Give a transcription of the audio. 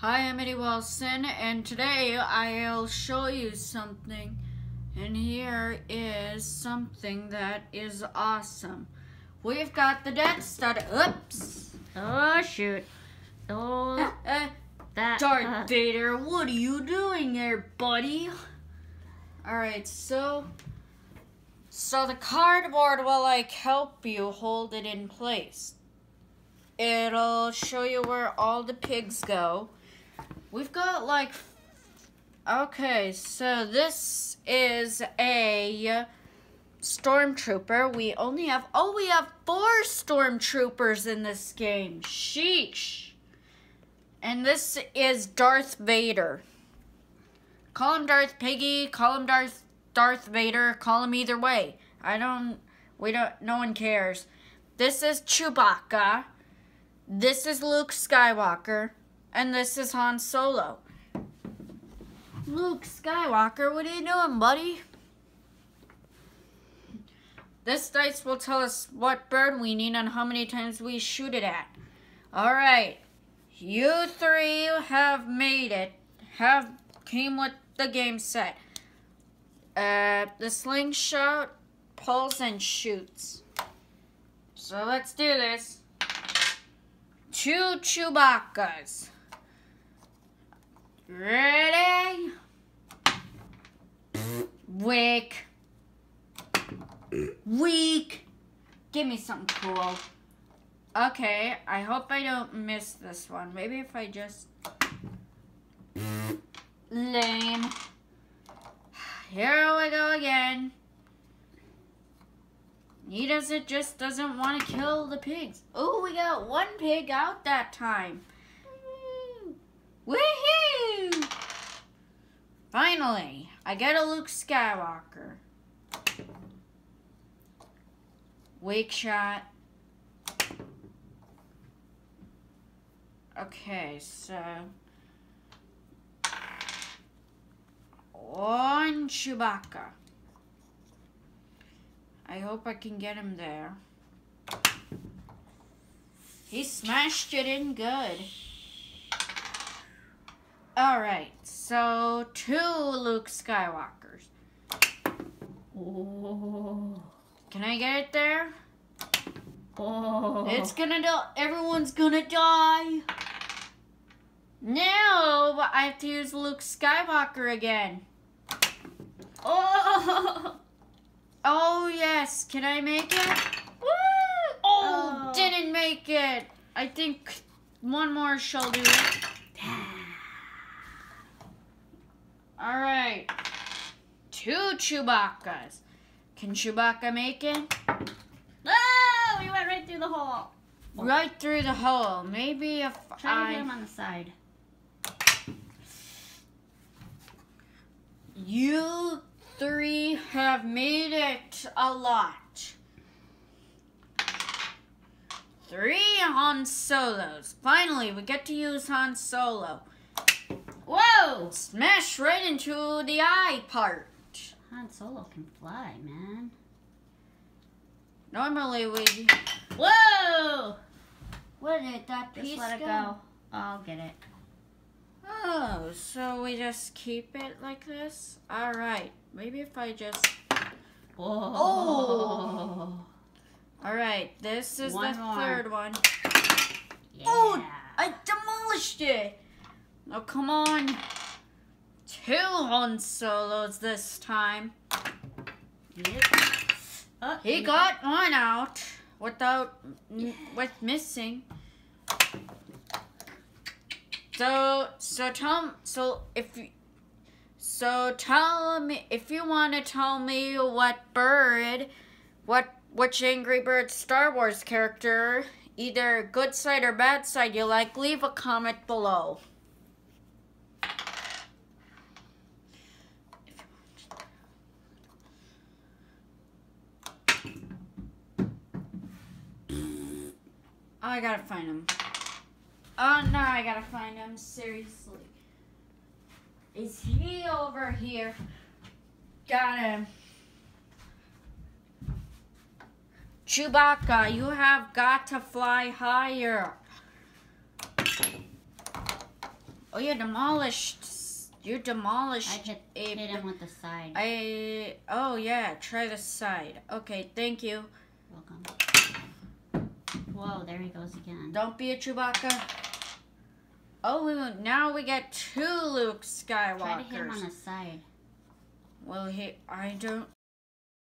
Hi, I'm Eddie Wilson, and today I'll show you something. And here is something that is awesome. We've got the Death Star. Oops! Oh shoot! Oh, Uh, that. Darth uh, Vader, what are you doing there, buddy? Alright, so. So the cardboard will like help you hold it in place. It'll show you where all the pigs go. We've got like. Okay, so this is a stormtrooper. We only have. Oh, we have four stormtroopers in this game. Sheesh. And this is Darth Vader. Call him Darth Piggy, call him Darth Darth Vader, call him either way. I don't we don't no one cares. This is Chewbacca. This is Luke Skywalker. And this is Han Solo. Luke Skywalker, what are you doing, buddy? This dice will tell us what bird we need and how many times we shoot it at. Alright. You three have made it. Have came with the game set. Uh, the slingshot pulls and shoots. So let's do this. Two Chewbaccas. Ready? Wick. Weak. Give me something cool. Okay, I hope I don't miss this one. Maybe if I just. Lame. Here we go again. He doesn't just doesn't want to kill the pigs. Oh, we got one pig out that time. Finally, I get a Luke Skywalker. Wake shot. Okay, so one Chewbacca. I hope I can get him there. He smashed it in good. Alright, so two Luke Skywalkers. Oh. Can I get it there? Oh. It's gonna die. Everyone's gonna die. Now I have to use Luke Skywalker again. Oh. Oh yes, can I make it? Woo! Oh, Oh. didn't make it. I think one more shall do it. All right, two Chewbaccas. Can Chewbacca make it? Oh, we went right through the hole. Right through the hole. Maybe if Try to I. get him on the side. You three have made it a lot. Three Han Solos. Finally, we get to use Han Solo. Whoa! Smash right into the eye part. Han Solo can fly, man. Normally we. Whoa! Where did that Just piece let it go. I'll get it. Oh, so we just keep it like this? Alright. Maybe if I just. Whoa. Oh. Alright, this is One the more. third one. Yeah. Oh, I demolished it. Oh, come on. Two Han Solos this time. Yep. Oh, He got one out without with missing. So so tell so if you so tell me if you want to tell me what bird, what which Angry Bird Star Wars character, either good side or bad side you like, leave a comment below. Oh, I gotta find him. Oh no, I gotta find him. Seriously. Is he over here? Got him. Chewbacca, you have got to fly higher. Oh, you demolished. You demolished. I hit, a- hit him with the side. I. Oh yeah. Try the side. Okay. Thank you. Welcome. Whoa, there he goes again. Don't be a Chewbacca. Oh, now we get two Luke Skywalkers. Try to hit him on the side. Well, he. I don't.